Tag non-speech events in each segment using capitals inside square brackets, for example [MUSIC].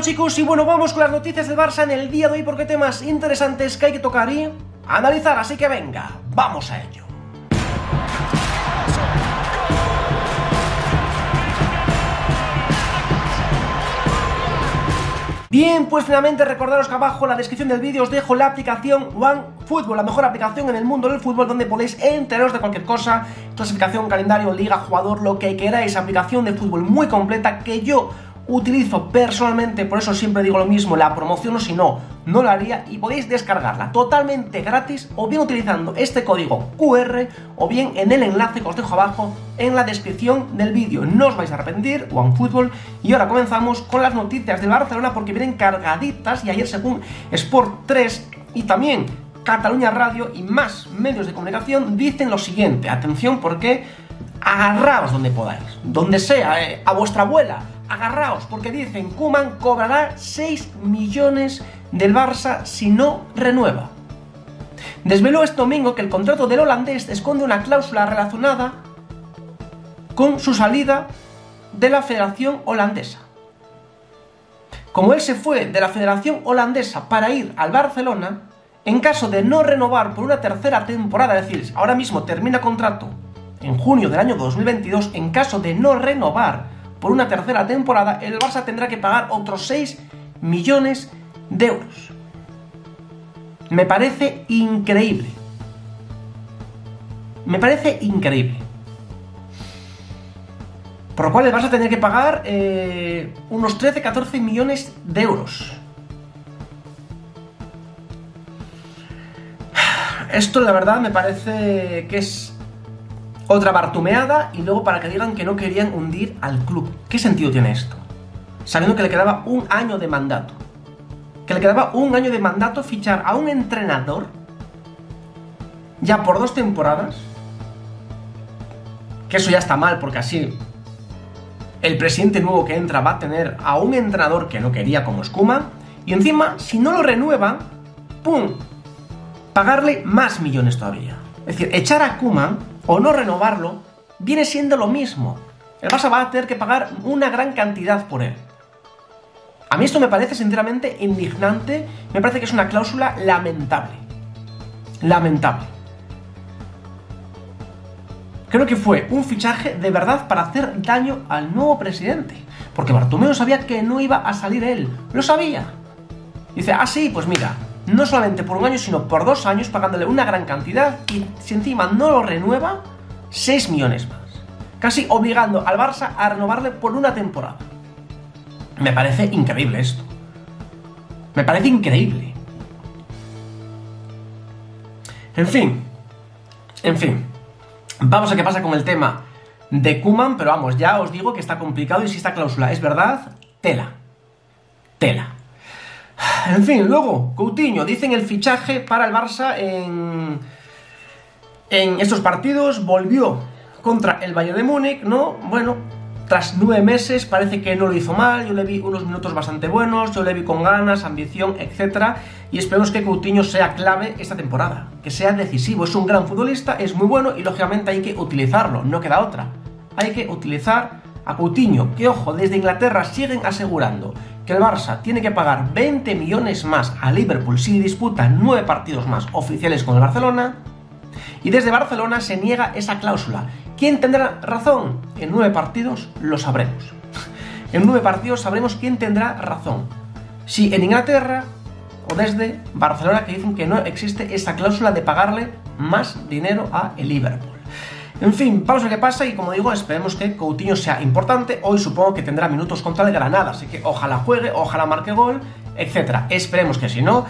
chicos y bueno, vamos con las noticias del Barça en el día de hoy porque temas interesantes que hay que tocar y analizar, así que venga, vamos a ello. Bien, pues finalmente recordaros que abajo en la descripción del vídeo os dejo la aplicación OneFootball, la mejor aplicación en el mundo del fútbol donde podéis enteraros de cualquier cosa, clasificación, calendario, liga, jugador, lo que queráis, aplicación de fútbol muy completa que yo utilizo personalmente, por eso siempre digo lo mismo, la promoción o si no, no la haría y podéis descargarla totalmente gratis o bien utilizando este código QR o bien en el enlace que os dejo abajo en la descripción del vídeo. No os vais a arrepentir, OneFootball. Y ahora comenzamos con las noticias del Barcelona porque vienen cargaditas y ayer según Sport 3 y también Cataluña Radio y más medios de comunicación dicen lo siguiente, atención porque agarraos donde podáis, donde sea, eh, a vuestra abuela, agarraos, porque dicen Kuman cobrará 6 millones del Barça si no renueva. Desveló este domingo que el contrato del holandés esconde una cláusula relacionada con su salida de la Federación Holandesa. Como él se fue de la Federación Holandesa para ir al Barcelona, en caso de no renovar por una tercera temporada, es decir, ahora mismo termina contrato en junio del año 2022, en caso de no renovar por una tercera temporada, el Barça tendrá que pagar otros 6 millones de euros. Me parece increíble. Me parece increíble. Por lo cual el Barça tendrá que pagar eh, unos 13-14 millones de euros. [SIGHS] Esto la verdad me parece que es otra bartumeada y luego para que digan que no querían hundir al club. ¿Qué sentido tiene esto? Sabiendo que le quedaba un año de mandato. Que le quedaba un año de mandato fichar a un entrenador ya por dos temporadas. Que eso ya está mal porque así el presidente nuevo que entra va a tener a un entrenador que no quería como Escuma. Y encima, si no lo renuevan, ¡pum! Pagarle más millones todavía. Es decir, echar a Kuman o no renovarlo, viene siendo lo mismo. El Barça va a tener que pagar una gran cantidad por él. A mí esto me parece sinceramente indignante, me parece que es una cláusula lamentable. Lamentable. Creo que fue un fichaje de verdad para hacer daño al nuevo presidente. Porque Bartomeu sabía que no iba a salir él. Lo sabía. Dice, ah, sí, pues mira, no solamente por un año, sino por dos años, pagándole una gran cantidad y si encima no lo renueva, 6 millones más. Casi obligando al Barça a renovarle por una temporada. Me parece increíble esto. Me parece increíble. En fin. En fin. Vamos a qué pasa con el tema de Kuman, pero vamos, ya os digo que está complicado y si esta cláusula es verdad, tela. En fin, luego, Coutinho, dicen el fichaje para el Barça en, en estos partidos, volvió contra el Bayern de Múnich, ¿no? Bueno, tras nueve meses parece que no lo hizo mal, yo le vi unos minutos bastante buenos, yo le vi con ganas, ambición, etc. Y esperemos que Coutinho sea clave esta temporada, que sea decisivo, es un gran futbolista, es muy bueno y lógicamente hay que utilizarlo, no queda otra. Hay que utilizar a Coutinho, que ojo, desde Inglaterra siguen asegurando que el Barça tiene que pagar 20 millones más a Liverpool si disputa 9 partidos más oficiales con el Barcelona. Y desde Barcelona se niega esa cláusula. ¿Quién tendrá razón? En 9 partidos lo sabremos. [LAUGHS] En 9 partidos sabremos quién tendrá razón. Si en Inglaterra o desde Barcelona que dicen que no existe esa cláusula de pagarle más dinero a Liverpool. En fin, vamos a ver qué pasa y como digo, esperemos que Coutinho sea importante. Hoy supongo que tendrá minutos contra el Granada, así que ojalá juegue, ojalá marque gol, etc. Esperemos que si no.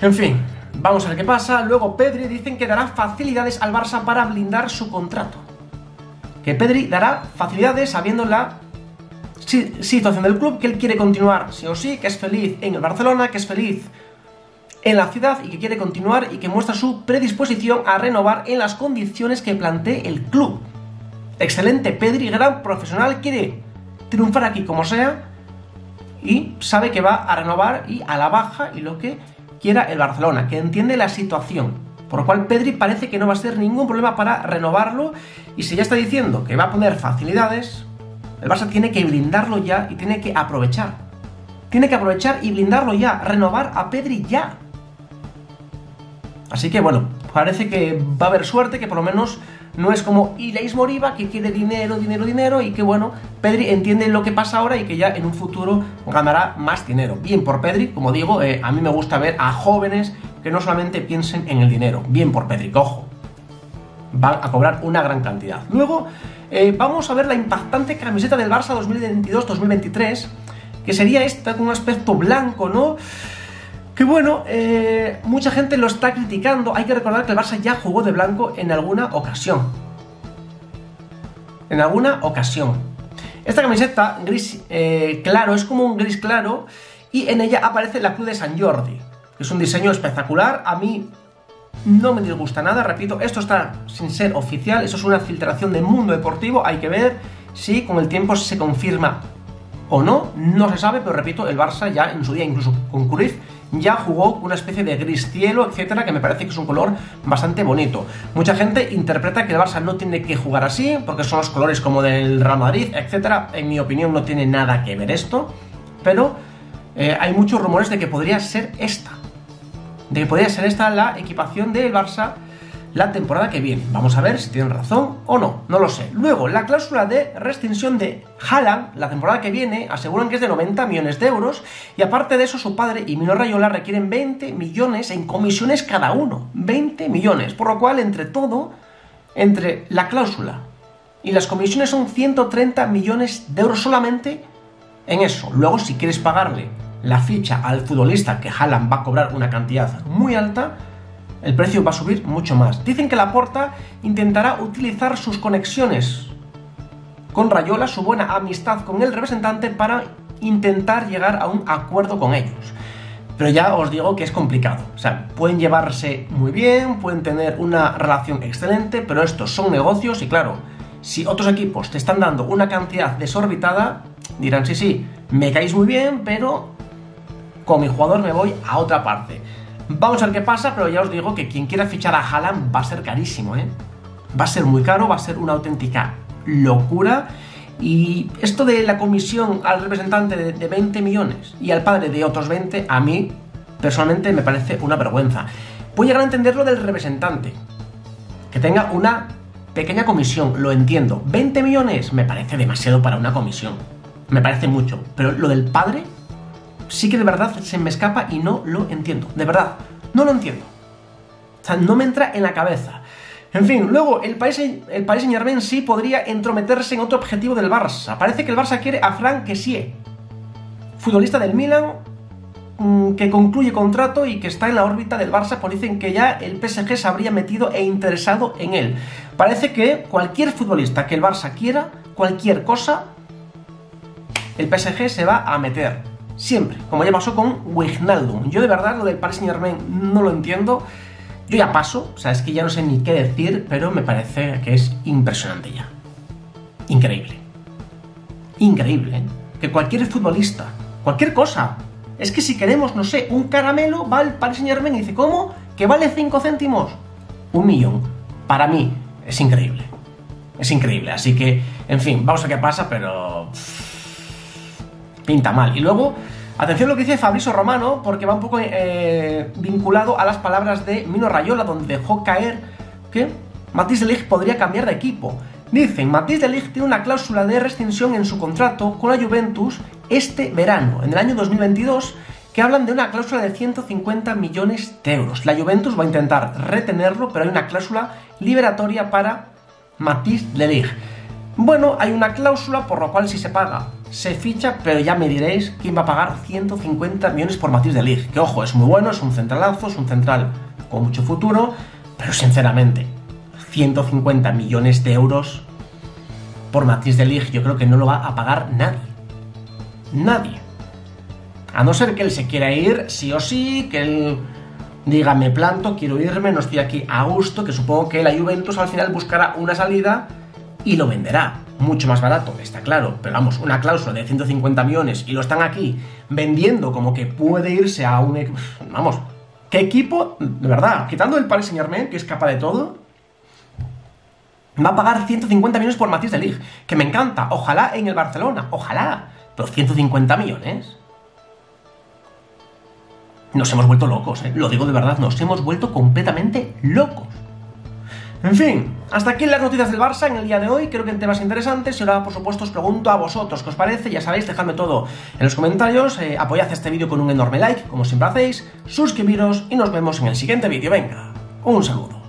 En fin, vamos a ver qué pasa. Luego Pedri dicen que dará facilidades al Barça para blindar su contrato. Que Pedri dará facilidades sabiendo la situación del club, que él quiere continuar sí o sí, que es feliz en el Barcelona, que es feliz en la ciudad y que quiere continuar y que muestra su predisposición a renovar en las condiciones que plantee el club. Excelente, Pedri, gran profesional, quiere triunfar aquí como sea y sabe que va a renovar y a la baja y lo que quiera el Barcelona, que entiende la situación. Por lo cual Pedri parece que no va a ser ningún problema para renovarlo y si ya está diciendo que va a poner facilidades, el Barça tiene que blindarlo ya y tiene que aprovechar. tiene que aprovechar y blindarlo ya, renovar a Pedri ya. Así que bueno, parece que va a haber suerte, que por lo menos no es como Ileis Moriba, que quiere dinero, dinero, dinero, y que bueno, Pedri entiende lo que pasa ahora y que ya en un futuro ganará más dinero. Bien por Pedri, como digo, eh, a mí me gusta ver a jóvenes que no solamente piensen en el dinero. Bien por Pedri, cojo. Va a cobrar una gran cantidad. Luego, eh, vamos a ver la impactante camiseta del Barça 2022-2023, que sería esta con un aspecto blanco, ¿no? Que bueno, eh, mucha gente lo está criticando. Hay que recordar que el Barça ya jugó de blanco en alguna ocasión. En alguna ocasión. Esta camiseta gris eh, claro, es como un gris claro y en ella aparece la cruz de San Jordi. Es un diseño espectacular. A mí no me disgusta nada, repito, esto está sin ser oficial, eso es una filtración de mundo deportivo, hay que ver si con el tiempo se confirma o no, no se sabe, pero repito, el Barça ya en su día, incluso con Cruyff, ya jugó una especie de gris cielo, etcétera, que me parece que es un color bastante bonito. Mucha gente interpreta que el Barça no tiene que jugar así, porque son los colores como del Real Madrid, etcétera. En mi opinión no tiene nada que ver esto, pero eh, hay muchos rumores de que podría ser esta. De que podría ser esta la equipación del Barça la temporada que viene. Vamos a ver si tienen razón o no, no lo sé. Luego, la cláusula de restricción de Haaland la temporada que viene aseguran que es de 90 millones de euros y aparte de eso su padre y Mino Rayola requieren 20 millones en comisiones cada uno. 20 millones, por lo cual entre todo, entre la cláusula y las comisiones son 130 millones de euros solamente en eso. Luego, si quieres pagarle la ficha al futbolista que Haaland va a cobrar una cantidad muy alta, el precio va a subir mucho más. Dicen que la Porta intentará utilizar sus conexiones con Rayola, su buena amistad con el representante para intentar llegar a un acuerdo con ellos. Pero ya os digo que es complicado. O sea, pueden llevarse muy bien, pueden tener una relación excelente, pero estos son negocios y claro, si otros equipos te están dando una cantidad desorbitada, dirán, sí, sí, me caéis muy bien, pero con mi jugador me voy a otra parte. Vamos a ver qué pasa, pero ya os digo que quien quiera fichar a Haaland va a ser carísimo, ¿eh? Va a ser muy caro, va a ser una auténtica locura. Y esto de la comisión al representante de 20 millones y al padre de otros 20, a mí personalmente me parece una vergüenza. Puedo llegar a entender lo del representante. Que tenga una pequeña comisión, lo entiendo. 20 millones me parece demasiado para una comisión. Me parece mucho. Pero lo del padre, sí que de verdad se me escapa y no lo entiendo. De verdad, no lo entiendo. O sea, no me entra en la cabeza. En fin, luego el país, el país Saint sí podría entrometerse en otro objetivo del Barça. Parece que el Barça quiere a Frank Kessie, futbolista del Milan, mm, que concluye contrato y que está en la órbita del Barça, pues dicen que ya el PSG se habría metido e interesado en él. Parece que cualquier futbolista que el Barça quiera, cualquier cosa, el PSG se va a meter. Siempre, como ya pasó con Wijnaldum. Yo de verdad lo del Paris Saint Germain no lo entiendo. Yo ya paso, o sea, es que ya no sé ni qué decir, pero me parece que es impresionante ya. Increíble. Increíble, ¿eh? Que cualquier futbolista, cualquier cosa. Es que si queremos, no sé, un caramelo, va al Paris Saint Germain y dice, ¿cómo? ¿Que vale 5 céntimos? Un millón. Para mí, es increíble. Es increíble. Así que, en fin, vamos a qué pasa, pero pinta mal. Y luego, atención a lo que dice Fabrizio Romano, porque va un poco eh, vinculado a las palabras de Mino Rayola, donde dejó caer que Matisse de podría cambiar de equipo. Dicen, Matisse de Ligt tiene una cláusula de rescisión en su contrato con la Juventus este verano, en el año 2022, que hablan de una cláusula de 150 millones de euros. La Juventus va a intentar retenerlo, pero hay una cláusula liberatoria para Matisse de. Bueno, hay una cláusula por lo cual si se paga se ficha, pero ya me diréis quién va a pagar 150 millones por Matisse de Ligt. Que ojo, es muy bueno, es un centralazo, es un central con mucho futuro, pero sinceramente, 150 millones de euros por Matisse de Ligt yo creo que no lo va a pagar nadie. Nadie. A no ser que él se quiera ir, sí o sí, que él diga me planto, quiero irme, no estoy aquí a gusto, que supongo que la Juventus al final buscará una salida y lo venderá mucho más barato, está claro, pero vamos, una cláusula de 150 millones y lo están aquí vendiendo como que puede irse a un... Vamos, ¿qué equipo, de verdad, quitando el Paris Saint Germain, que es capaz de todo, va a pagar 150 millones por Matisse de Ligt, que me encanta, ojalá en el Barcelona, ojalá, pero 150 millones. nos hemos vuelto locos, ¿eh? lo digo de verdad, nos hemos vuelto completamente locos. En fin, hasta aquí las noticias del Barça en el día de hoy, creo que en temas interesantes. Y ahora por supuesto os pregunto a vosotros qué os parece, ya sabéis, dejadme todo en los comentarios, eh, apoyad este vídeo con un enorme like, como siempre hacéis, suscribiros y nos vemos en el siguiente vídeo, venga, un saludo.